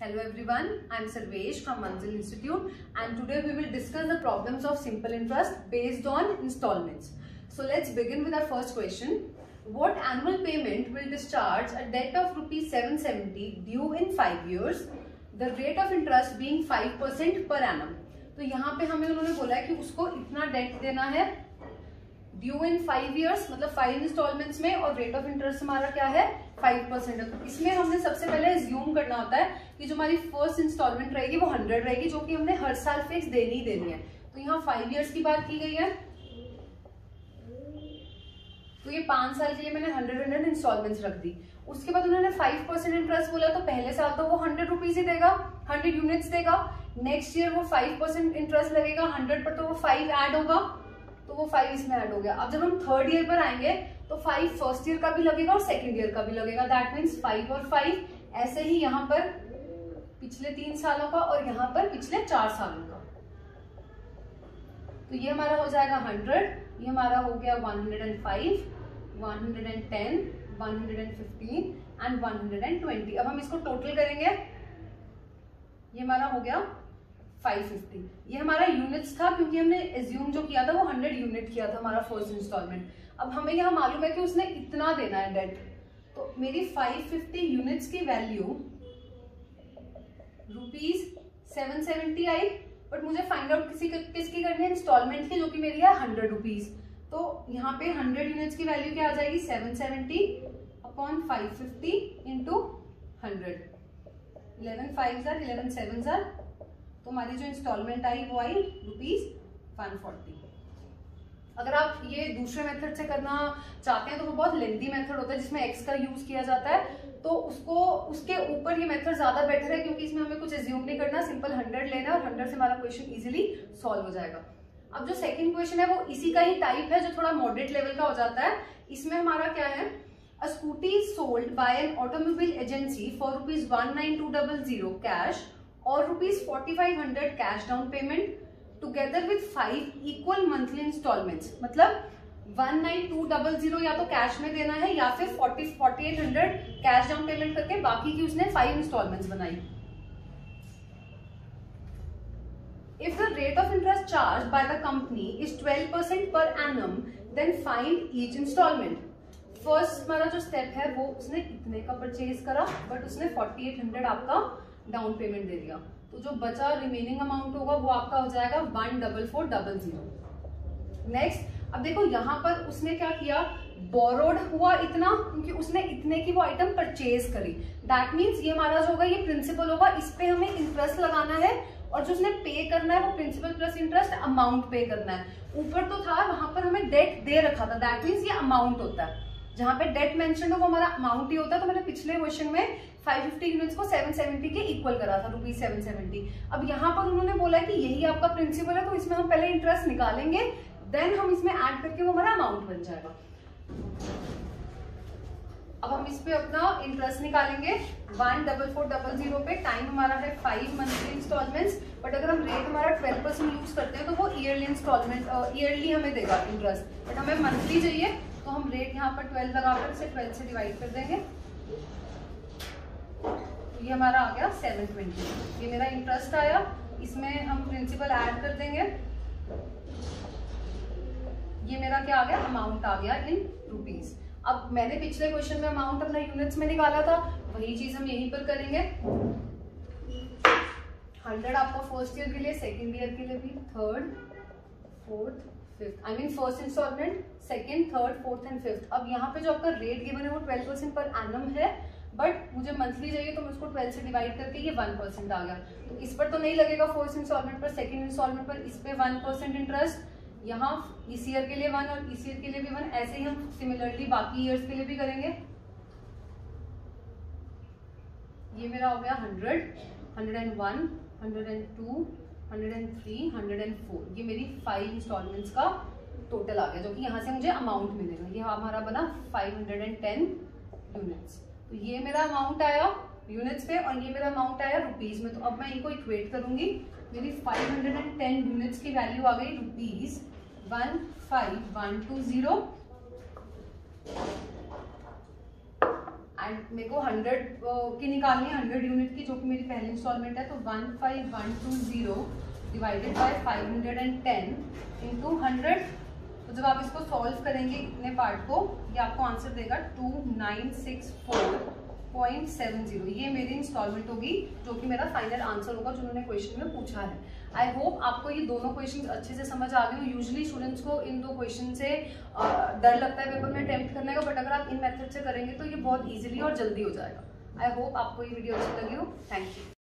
Hello everyone, I am Sarvesh from Manzil Institute and today we will discuss the problems of simple interest based on installments. So let's begin with our first question. What annual payment will discharge a debt of rupees 770 due in 5 years? The rate of interest being 5% per annum. तो यहाँ पे हमें उन्होंने बोला है कि उसको इतना डेट देना है due in five years मतलब फाइव इंस्टॉलमेंट्स में, और रेट ऑफ़ इंटरेस्ट हमारा क्या है? फाइव परसेंट तो इसमें हमने सबसे पहले ज्यूम करना होता है कि जो हमारी फ़र्स्ट इंस्टॉलमेंट रहेगी वो हंड्रेड रहेगी, जो कि हमने हर साल फिक्स देनी ही देनी है। तो यहाँ फाइव ईयर्स की बात की गई है। तो ये पाँच साल के लिए मैंने हंड्रेड हंड्रेड इंस्टॉलमेंट्स रख दी। उसके बाद उन्होंने फाइव परसेंट इंटरेस्ट बोला तो पहले साल तो वो हंड्रेड रुपीज़ ही देगा हंड्रेड यूनिट्स देगा। नेक्स्ट ईयर वो फाइव परसेंट इंटरेस्ट लगेगा हंड्रेड पर तो वो फाइव ऐड होगा। तो वो फाइव इसमें ऐड हो गया। अब जब हम थर्ड ईयर पर आएँगे तो फाइव फ़र्स्ट ईयर का भी लगेगा और सेकेंड ईयर का भी लगेगा। दैट मीन्स फाइव और फाइव ऐसे ही यहाँ पर पिछले तीन सालों का और यहाँ पर पिछले चार सालों का। तो ये हमारा हो जाएगा हंड्रेड ये हमारा हो गया one hundred and five one hundred and ten one hundred and fifteen and one hundred and twenty अब हम इसको टोटल करेंगे। ये हमारा हो गया 550 ये हमारा यूनिट्स था क्योंकि हमने एज्यूम जो किया था वो 100 यूनिट किया था हमारा फ़र्स्ट इंस्टॉलमेंट अब हमें यहाँ मालूम है कि उसने इतना देना है डेट तो मेरी 550 यूनिट्स की वैल्यू रुपीज़ सेवन सेवेंटी आई बट मुझे फाइंड आउट किसी किसकी करनी है इंस्टॉलमेंट की जो कि मेरी है हंड्रेड रुपीज़ तो यहाँ पे हंड्रेड यूनिट्स की वैल्यू क्या आ जाएगी? Seven seventy upon five fifty into hundred eleven five jar eleven seven जार तो हमारी जो इंस्टॉलमेंट आई वो आई रुपीज़ वन फोर्टी अगर आप ये दूसरे मेथड से करना चाहते हैं तो वो बहुत लेंथी मेथड होता है, जिसमें एक्स का यूज़ किया जाता है। तो उसको, उसके ऊपर ये मेथड ज़्यादा बेटर है, क्योंकि इसमें हमें कुछ एज्यूम नहीं करना सिंपल हंड्रेड लेना और हंड्रेड से हमारा क्वेश्चन इजिली सॉल्व हो जाएगा। अब जो सेकंड क्वेश्चन है, वो इसी का ही टाइप है, जो थोड़ा मॉडरेट लेवल का हो जाता है। इसमें हमारा क्या है? A Scooty sold A scooty is sold by an automobile agency for rupees 19200 cash और rupees forty cash down payment together with five equal monthly instalment मतलब one nine two double zero या तो कैश में देना है या फिर forty forty eight hundred cash down payment करके बाकी की उसने फाइव इंस्टॉलमेंट बनाई। If the rate of interest charge by the company is twelve percent per annum then find each instalment first हमारा जो स्टेप है, वो उसने इतने का परचेज करा बट उसने फोर्टी एट हंड्रेड आपका डाउन पेमेंट दे दिया। तो जो बचा रिमेनिंग अमाउंट होगा, वो आपका हो जाएगा one double four double zero next अब देखो यहाँ पर उसने क्या किया? बोरोड हुआ इतना, क्योंकि उसने इतने की वो आइटम परचेज करी। दैट मीन्स ये हमारा जो होगा, ये प्रिंसिपल होगा, इस पे हमें इंटरेस्ट लगाना है, और जो उसने पे करना है, वो प्रिंसिपल प्लस इंटरेस्ट अमाउंट पे करना है। ऊपर तो था, वहाँ पर हमें डेट दे रखा था। दैट मीन्स ये अमाउंट होता है। जहाँ पे डेट मेंशन हो, वो हमारा अमाउंट ही होता है तो मैंने पिछले क्वेश्चन में 550 यूनिट्स को 770 के इक्वल करा था रुपीज़ सेवन अब यहाँ पर उन्होंने बोला कि यही आपका प्रिंसिपल है तो इसमें हम पहले इंटरेस्ट निकालेंगे देन हम इसमें ऐड करके वो हमारा अमाउंट बन जाएगा। अब हम इस पे अपना इंटरेस्ट निकालेंगे। One double four double zero पे टाइम हमारा है फाइव मंथली इंस्टॉलमेंट्स बट अगर हम रेट हमारा ट्वेल्व परसेंट यूज़ करते हैं तो वो ईयरली इंस्टॉलमेंट ईयरली हमें देगा इंटरेस्ट बट हमें मंथली चाहिए तो हम रेट यहाँ पर ट्वेल्व लगाकर इसे ट्वेल्व से डिवाइड कर देंगे। तो ये हमारा आ गया सेवन ट्वेंटी ये मेरा इंटरेस्ट आया। इसमें हम प्रिंसिपल ऐड कर देंगे। ये मेरा क्या आ गया? अमाउंट आ गया इन रुपीज़ अब मैंने पिछले क्वेश्चन में अमाउंट अपना यूनिट्स में निकाला था। वही चीज़ हम यहीं पर करेंगे। हंड्रेड आपका फ़र्स्ट ईयर के लिए सेकेंड ईयर के लिए भी third fourth fifth I mean first instalment second third fourth and fifth अब यहाँ पे जो आपका रेट गिवन है वो ट्वेल्व परसेंट पर एनम है बट मुझे मंथली चाहिए तो मैं उसको ट्वेल्व से डिवाइड करके ये वन परसेंट आ गया। तो इस पर तो नहीं लगेगा फ़र्स्ट इंस्टॉलमेंट पर सेकेंड इंस्टॉलमेंट पर, इस पे वन परसेंट इंटरेस्ट यहाँ इस ईयर के लिए वन और इस ईयर के लिए भी वन ऐसे ही हम सिमिलरली बाकी ईयर्स के लिए भी करेंगे। ये मेरा हो गया hundred hundred and one hundred and two hundred and three, hundred and four. ये मेरी फाइव इंस्टॉलमेंट्स का टोटल आ गया, जो कि यहाँ से मुझे अमाउंट मिलेगा। ये हमारा बना five hundred and ten units तो ये मेरा अमाउंट आया यूनिट्स पे और ये मेरा अमाउंट आया रुपीज़ में। तो अब मैं इनको इक्वेट करूँगी। मेरी five hundred and ten units की वैल्यू आ गई rupees one five one two zero and मेरे को हंड्रेड की निकालनी है हंड्रेड यूनिट की, जो कि मेरी पहली इंस्टॉलमेंट है तो one five one two zero divided by five hundred and ten into hundred तो जब आप इसको सॉल्व करेंगे, इतने पार्ट को, ये आपको आंसर देगा two nine six four point seven zero ये मेरी इंस्टॉलमेंट होगी, जो कि मेरा फाइनल आंसर होगा जो उन्होंने क्वेश्चन में पूछा है। आई होप आपको ये दोनों क्वेश्चन अच्छे से समझ आ गए हो। यूजली स्टूडेंट्स को इन दो क्वेश्चन से डर लगता है पेपर में अटेम्प्ट करने का बट अगर आप इन मेथड से करेंगे तो ये बहुत ईजिली और जल्दी हो जाएगा। आई होप आपको ये वीडियो अच्छी लगी हो। Thank you